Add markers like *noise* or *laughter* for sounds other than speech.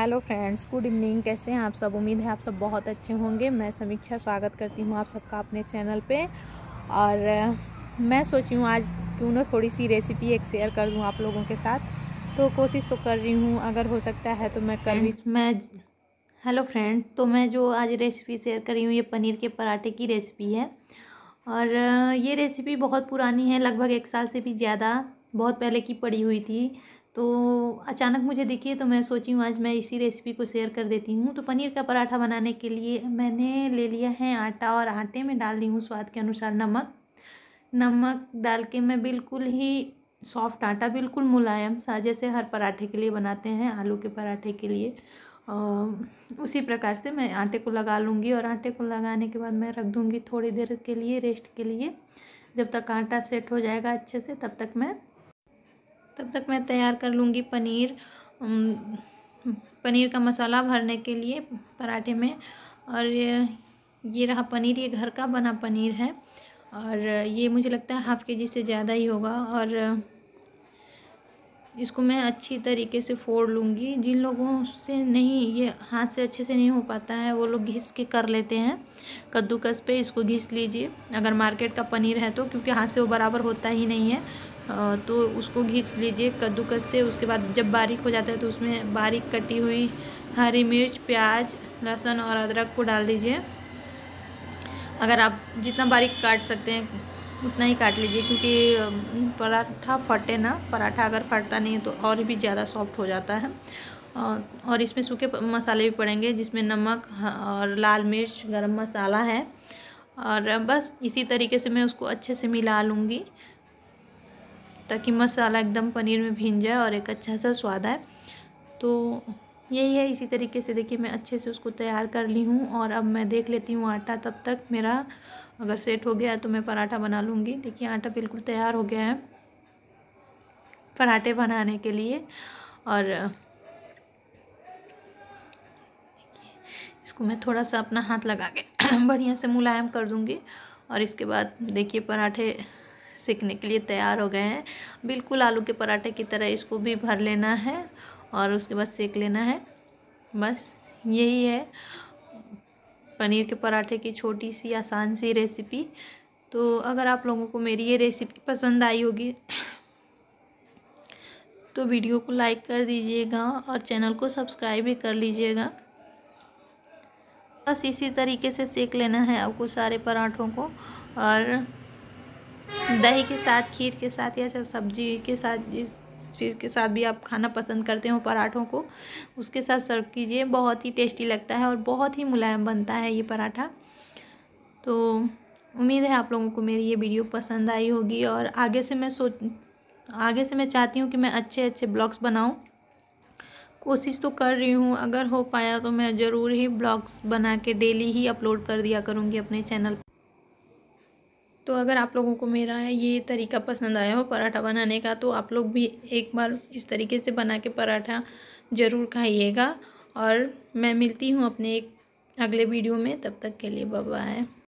Hello friends good evening कैसे हैं आप सब? उम्मीद है आप सब बहुत अच्छे होंगे। मैं समीक्षा स्वागत करती हूँ आप सबका अपने चैनल पे। और मैं सोची हूँ आज क्यों ना थोड़ी सी रेसिपी एक शेयर कर दूँ आप लोगों के साथ। तो कोशिश तो कर रही हूँ, अगर हो सकता है तो मैं कर भी मैं हेलो फ्रेंड तो मैं जो आज रेसिपी शेयर कर रही हूँ, ये पनीर के पराठे की रेसिपी है। और ये रेसिपी बहुत पुरानी है, लगभग एक साल से भी ज़्यादा, बहुत पहले की पड़ी हुई थी। तो अचानक मुझे दिखी तो मैं सोची हूँ, आज मैं इसी रेसिपी को शेयर कर देती हूँ। तो पनीर का पराठा बनाने के लिए मैंने ले लिया है आटा और आटे में डाल दी हूँ स्वाद के अनुसार नमक। नमक डाल के मैं बिल्कुल ही सॉफ्ट आटा, बिल्कुल मुलायम सा जैसे हर पराठे के लिए बनाते हैं, आलू के पराठे के लिए। उसी प्रकार से मैं आटे को लगा लूँगी और आटे को लगाने के बाद मैं रख दूँगी थोड़ी देर के लिए रेस्ट के लिए। जब तक आटा सेट हो जाएगा अच्छे से, तब तक मैं तब तक मैं तैयार कर लूँगी पनीर पनीर का मसाला भरने के लिए पराठे में। और ये रहा पनीर, ये घर का बना पनीर है। और ये मुझे लगता है हाफ़ के जी से ज़्यादा ही होगा। और इसको मैं अच्छी तरीके से फोड़ लूँगी। जिन लोगों से नहीं, ये हाथ से अच्छे से नहीं हो पाता है, वो लोग घिस के कर लेते हैं। कद्दूकस पे इसको घिस लीजिए। अगर मार्केट का पनीर है तो क्योंकि हाथ से वो बराबर होता ही नहीं है। तो उसको घिस लीजिए कद्दूकस से, उसके बाद जब बारीक हो जाता है तो उसमें बारीक कटी हुई हरी मिर्च, प्याज, लहसुन और अदरक को डाल दीजिए। अगर आप जितना बारीक काट सकते हैं, उतना ही काट लीजिए, क्योंकि पराठा फटे ना, पराठा अगर फटता नहीं है तो और भी ज़्यादा सॉफ्ट हो जाता है। और इसमें सूखे मसाले भी पड़ेंगे, जिसमें नमक और लाल मिर्च, गरम मसाला है। और बस इसी तरीके से मैं उसको अच्छे से मिला लूँगी। ताकि मसाला एकदम पनीर में भीन जाए और एक अच्छा सा स्वाद आए। तो यही है, इसी तरीके से देखिए मैं अच्छे से उसको तैयार कर ली हूँ और अब मैं देख लेती हूँ आटा तब तक मेरा अगर सेट हो गया है तो मैं पराठा बना लूँगी। देखिए आटा बिल्कुल तैयार हो गया है पराठे बनाने के लिए और इसको मैं थोड़ा सा अपना हाथ लगा के *clears throat* बढ़िया से मुलायम कर दूँगी और इसके बाद देखिए पराठे सेकने के लिए तैयार हो गए हैं। बिल्कुल आलू के पराठे की तरह इसको भी भर लेना है और उसके बाद सेक लेना है। बस यही है। पनीर के पराठे की छोटी सी आसान सी रेसिपी। तो अगर आप लोगों को मेरी ये रेसिपी पसंद आई होगी तो वीडियो को लाइक कर दीजिएगा और चैनल को सब्सक्राइब भी कर लीजिएगा। बस इसी तरीके से सेक लेना है आपको सारे पराठों को और दही के साथ, खीर के साथ या सब्ज़ी के साथ, जिस चीज़ के साथ भी आप खाना पसंद करते हो पराठों को, उसके साथ सर्व कीजिए। बहुत ही टेस्टी लगता है और बहुत ही मुलायम बनता है ये पराठा। तो उम्मीद है आप लोगों को मेरी ये वीडियो पसंद आई होगी और आगे से मैं सोच, आगे से मैं चाहती हूँ कि मैं अच्छे अच्छे ब्लॉग्स बनाऊँ। कोशिश तो कर रही हूँ, अगर हो पाया तो मैं ज़रूर ही ब्लॉग्स बना के डेली ही अपलोड कर दिया करूँगी अपने चैनल तो अगर आप लोगों को मेरा ये तरीका पसंद आया हो पराठा बनाने का तो आप लोग भी एक बार इस तरीके से बना के पराठा ज़रूर खाइएगा। और मैं मिलती हूँ अपने एक अगले वीडियो में, तब तक के लिए बाय